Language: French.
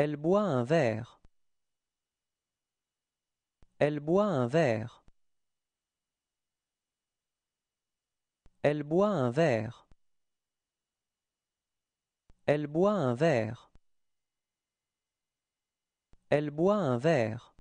Elle boit un verre. Elle boit un verre. Elle boit un verre. Elle boit un verre. Elle boit un verre.